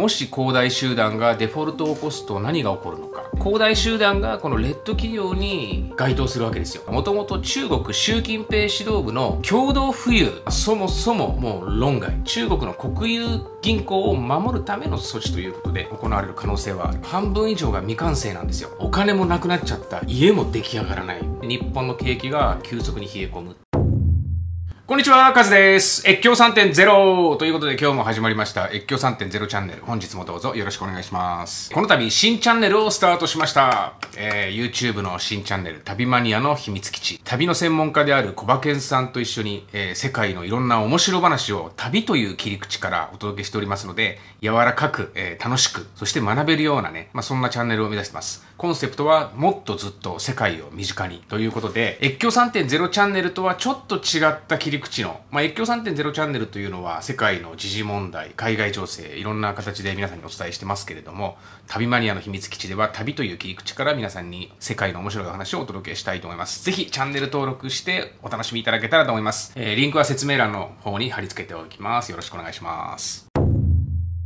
もし恒大集団がデフォルトを起こすと何が起こるのか。恒大集団がこのレッド企業に該当するわけですよ。もともと中国習近平指導部の共同富裕そもそももう論外。中国の国有銀行を守るための措置ということで行われる可能性は半分以上が未完成なんですよ。お金もなくなっちゃった。家も出来上がらない。日本の景気が急速に冷え込む。こんにちは、カズです。越境3.0ということで今日も始まりました越境3.0チャンネル。本日もどうぞよろしくお願いします。この度新チャンネルをスタートしました。えー、YouTube の新チャンネル、旅マニアの秘密基地。旅の専門家である小馬健さんと一緒に、えー、世界のいろんな面白話を旅という切り口からお届けしておりますので、柔らかく、えー、楽しく、そして学べるようなね、まあ、そんなチャンネルを目指してます。コンセプトはもっとずっと世界を身近にということで、越境3.0チャンネルとはちょっと違った切り口の、まあ、越境3.0チャンネルというのは世界の時事問題、海外情勢、いろんな形で皆さんにお伝えしてますけれども、旅マニアの秘密基地では旅という切り口から皆さんに世界の面白い話をお届けしたいと思います。ぜひチャンネル登録してお楽しみいただけたらと思います。えー、リンクは説明欄の方に貼り付けておきます。よろしくお願いします。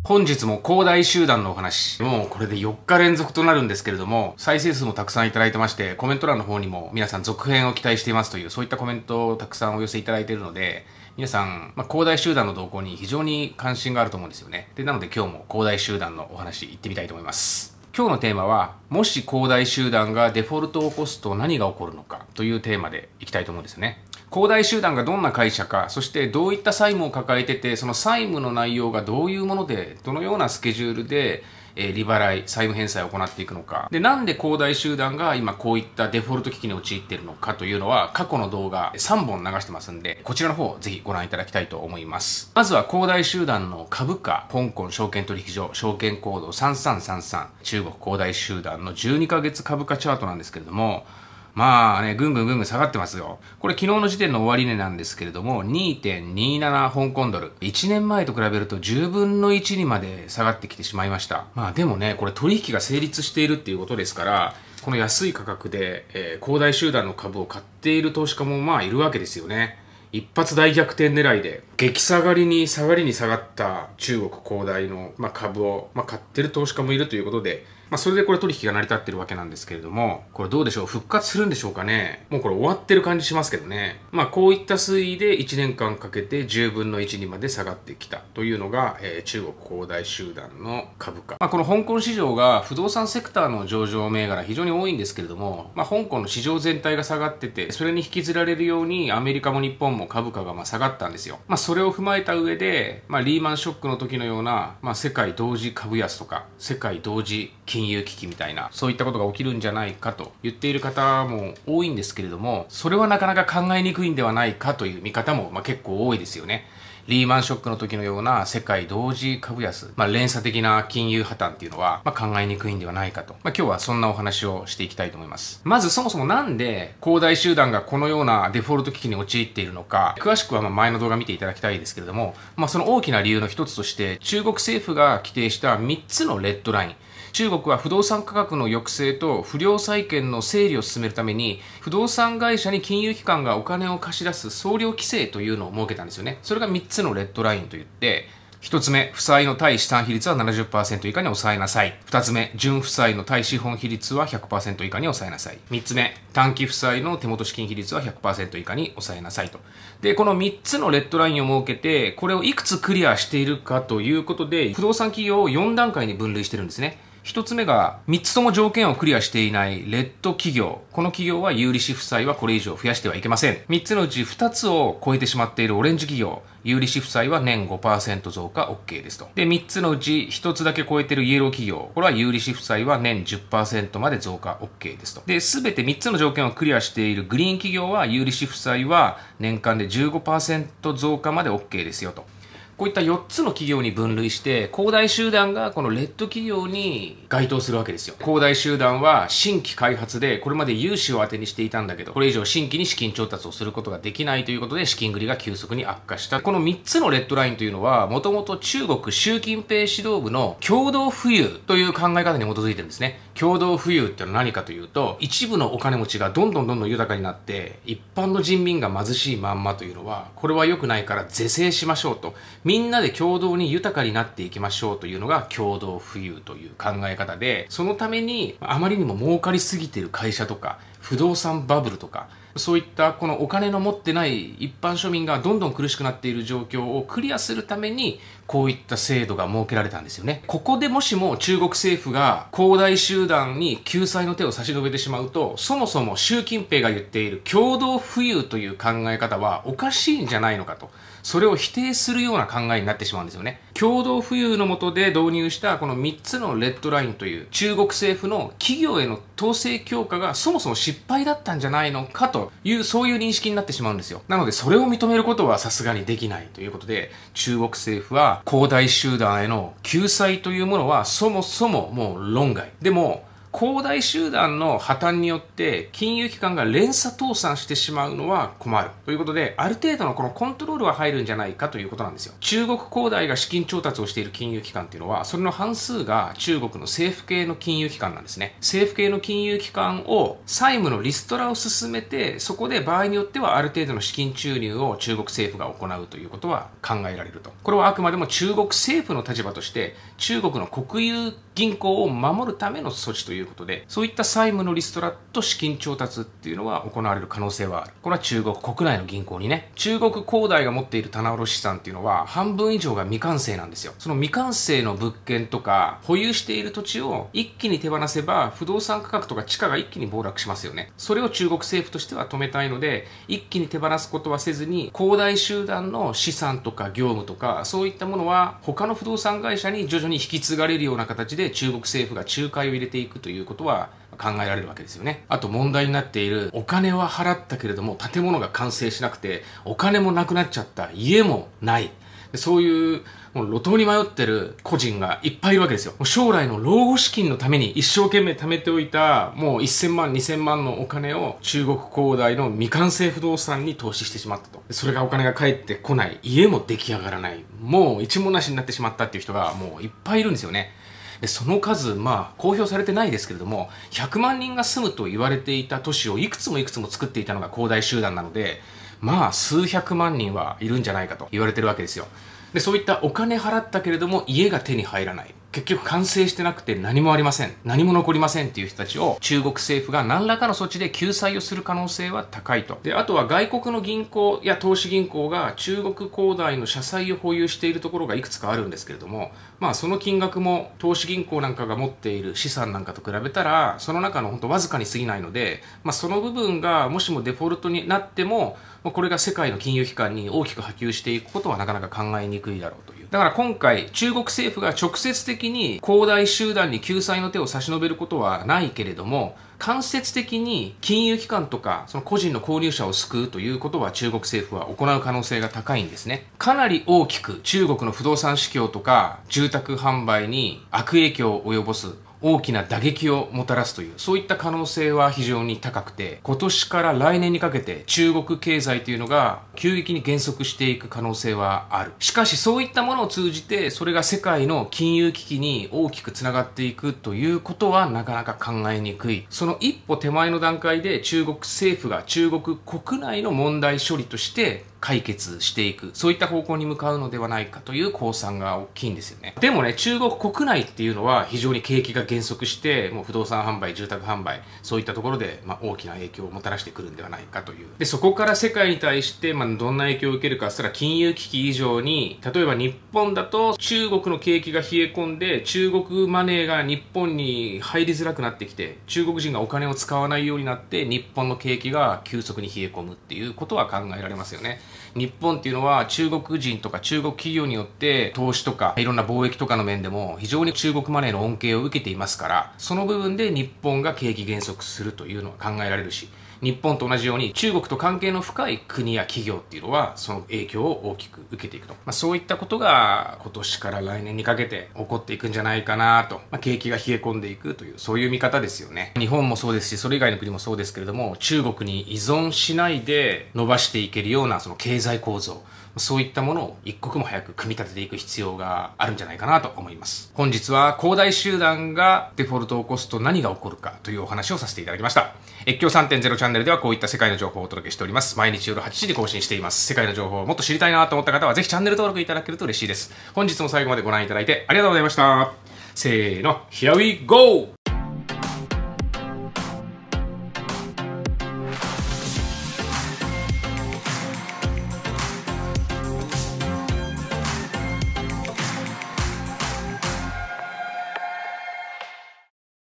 本日も広大集団のお話。もうこれで4日連続となるんですけれども、再生数もたくさんいただいてまして、コメント欄の方にも皆さん続編を期待していますという、そういったコメントをたくさんお寄せいただいているので、皆さん、まあ、広大集団の動向に非常に関心があると思うんですよね。で、なので今日も広大集団のお話行ってみたいと思います。今日のテーマは、もし広大集団がデフォルトを起こすと何が起こるのかというテーマでいきたいと思うんですよね。恒大集団がどんな会社か、そしてどういった債務を抱えてて、その債務の内容がどういうもので、どのようなスケジュールで、え、利払い、債務返済を行っていくのか。で、なんで恒大集団が今こういったデフォルト危機に陥っているのかというのは、過去の動画3本流してますんで、こちらの方ぜひご覧いただきたいと思います。まずは恒大集団の株価、香港証券取引所、証券コード3333、中国恒大集団の12ヶ月株価チャートなんですけれども、まあね、ぐんぐんぐんぐん下がってますよ。これ昨日の時点の終値なんですけれども、2.27香港ドル。1年前と比べると10分の1にまで下がってきてしまいました。まあでもね、これ取引が成立しているっていうことですから、この安い価格で、えー、恒大集団の株を買っている投資家もまあいるわけですよね。一発大逆転狙いで、激下がりに下がりに下がった中国恒大の、まあ、株を、まあ、買ってる投資家もいるということで、まあ、それでこれ取引が成り立ってるわけなんですけれども、これどうでしょう？復活するんでしょうかね？もうこれ終わってる感じしますけどね。まあ、こういった推移で1年間かけて10分の1にまで下がってきたというのが、えー、中国恒大集団の株価。まあ、この香港市場が不動産セクターの上場銘柄非常に多いんですけれども、まあ、香港の市場全体が下がってて、それに引きずられるようにアメリカも日本も株価がまあ下がったんですよ。まあ、それを踏まえた上で、まあ、リーマンショックの時のような、まあ、世界同時株安とか、世界同時金融危機みたいなそういったことが起きるんじゃないかと言っている方も多いんですけれどもそれはなかなか考えにくいんではないかという見方も、まあ、結構多いですよね。リーマンショックの時のような世界同時株安、まあ、連鎖的な金融破綻っていうのは、まあ、考えにくいんではないかと。まあ、今日はそんなお話をしていきたいと思います。まずそもそもなんで恒大集団がこのようなデフォルト危機に陥っているのか、詳しくはま前の動画見ていただきたいですけれども、まあ、その大きな理由の一つとして、中国政府が規定した3つのレッドライン、中国は不動産価格の抑制と不良債権の整理を進めるために不動産会社に金融機関がお金を貸し出す総量規制というのを設けたんですよねそれが3つのレッドラインといって1つ目、負債の対資産比率は70%以下に抑えなさい。2つ目、純負債の対資本比率は100%以下に抑えなさい。3つ目、短期負債の手元資金比率は100%以下に抑えなさいと。で、この3つのレッドラインを設けて、これをいくつクリアしているかということで、不動産企業を4段階に分類してるんですね。一つ目が、三つとも条件をクリアしていないレッド企業。この企業は有利子負債はこれ以上増やしてはいけません。三つのうち二つを超えてしまっているオレンジ企業。有利子負債は年5%増加 OK ですと。で、三つのうち一つだけ超えているイエロー企業。これは有利子負債は年10%まで増加 OK ですと。で、すべて三つの条件をクリアしているグリーン企業は有利子負債は年間で15%増加まで OK ですよと。こういった4つの企業に分類して、恒大集団がこのレッド企業に該当するわけですよ。恒大集団は新規開発でこれまで融資を当てにしていたんだけど、これ以上新規に資金調達をすることができないということで資金繰りが急速に悪化した。この3つのレッドラインというのは、もともと中国習近平指導部の共同富裕という考え方に基づいてるんですね。共同富裕ってのは何かというと、一部のお金持ちがどんどんどんどん豊かになって、一般の人民が貧しいまんまというのは、これは良くないから是正しましょうと。みんなで共同に豊かになっていきましょうというのが共同富裕という考え方で、そのためにあまりにも儲かりすぎてる会社とか、不動産バブルとか、そういったこのお金の持ってない一般庶民がどんどん苦しくなっている状況をクリアするためにこういった制度が設けられたんですよね。ここでもしも中国政府が恒大集団に救済の手を差し伸べてしまうと、そもそも習近平が言っている共同富裕という考え方はおかしいんじゃないのかと。それを否定するような考えになってしまうんですよね。共同富裕のもとで導入したこの3つのレッドラインという中国政府の企業への統制強化がそもそも失敗だったんじゃないのかという、そういう認識になってしまうんですよ。なのでそれを認めることはさすがにできないということで、中国政府は恒大集団への救済というものはそもそももう論外。でも、恒大集団の破綻によって金融機関が連鎖倒産してしまうのは困る。ということで、ある程度のこのコントロールは入るんじゃないかということなんですよ。中国恒大が資金調達をしている金融機関っていうのは、それの半数が中国の政府系の金融機関なんですね。政府系の金融機関を債務のリストラを進めて、そこで場合によってはある程度の資金注入を中国政府が行うということは考えられると。これはあくまでも中国政府の立場として、中国の国有銀行を守るための措置といういうことで、そういった債務のリストラと資金調達っていうのは行われる可能性はある。これは中国国内の銀行にね、中国恒大が持っている棚卸資産っていうのは半分以上が未完成なんですよ。その未完成の物件とか、保有している土地を一気に手放せば、不動産価格とか地価が一気に暴落しますよね。それを中国政府としては止めたいので、一気に手放すことはせずに、恒大集団の資産とか業務とか、そういったものは他の不動産会社に徐々に引き継がれるような形で中国政府が仲介を入れていくといういうことは考えられるわけですよね。あと問題になっているお金は払ったけれども建物が完成しなくてお金もなくなっちゃった家もない。そういうもう路頭に迷ってる個人がいっぱいいるわけですよ。将来の老後資金のために一生懸命貯めておいたもう1000万、2000万のお金を中国恒大の未完成不動産に投資してしまったと。それがお金が返ってこない。家も出来上がらない。もう一文なしになってしまったっていう人がもういっぱいいるんですよね。その数、まあ、公表されてないですけれども、100万人が住むと言われていた都市をいくつもいくつも作っていたのが恒大集団なので、まあ、数百万人はいるんじゃないかと言われてるわけですよ。で、そういったお金払ったけれども家が手に入らない。結局完成してなくて何もありません。何も残りませんっていう人たちを中国政府が何らかの措置で救済をする可能性は高いと。で、あとは外国の銀行や投資銀行が中国恒大の社債を保有しているところがいくつかあるんですけれども、まあその金額も投資銀行なんかが持っている資産なんかと比べたら、その中の本当わずかに過ぎないので、まあその部分がもしもデフォルトになっても、これが世界の金融機関に大きく波及していくことはなかなか考えにくいだろうという。だから今回、中国政府が直接的に恒大集団に救済の手を差し伸べることはないけれども、間接的に金融機関とかその個人の購入者を救うということは中国政府は行う可能性が高いんですね。かなり大きく中国の不動産市況とか住宅販売に悪影響を及ぼす大きな打撃をもたらすという、そういった可能性は非常に高くて、今年から来年にかけて中国経済というのが急激に減速していく可能性はある。しかしそういったものを通じて、それが世界の金融危機に大きくつながっていくということはなかなか考えにくい。その一歩手前の段階で中国政府が中国国内の問題処理として解決していく、そういった方向に向かうのではないかという公算が大きいんですよね。でもね、中国国内っていうのは非常に景気が減速して、もう不動産販売、住宅販売、そういったところで、まあ、大きな影響をもたらしてくるんではないかという。で、そこから世界に対して、まあ、どんな影響を受けるかしたら、金融危機以上に、例えば日本だと中国の景気が冷え込んで、中国マネーが日本に入りづらくなってきて、中国人がお金を使わないようになって、日本の景気が急速に冷え込むっていうことは考えられますよね。日本っていうのは中国人とか中国企業によって投資とかいろんな貿易とかの面でも非常に中国マネーの恩恵を受けていますからその部分で日本が景気減速するというのは考えられるし日本と同じように中国と関係の深い国や企業っていうのはその影響を大きく受けていくと、まあ、そういったことが今年から来年にかけて起こっていくんじゃないかなと、まあ、景気が冷え込んでいくというそういう見方ですよね。日本もそうですしそれ以外の国もそうですけれども中国に依存しないで伸ばしていけるようなその経済構造。そういったものを一刻も早く組み立てていく必要があるんじゃないかなと思います。本日は恒大集団がデフォルトを起こすと何が起こるかというお話をさせていただきました。越境3.0チャンネルネルではこういった世界の情報をお届けしております。毎日夜8時に更新しています。世界の情報をもっと知りたいなと思った方は、ぜひチャンネル登録いただけると嬉しいです。本日も最後までご覧いただいてありがとうございました。せーの、Here we go!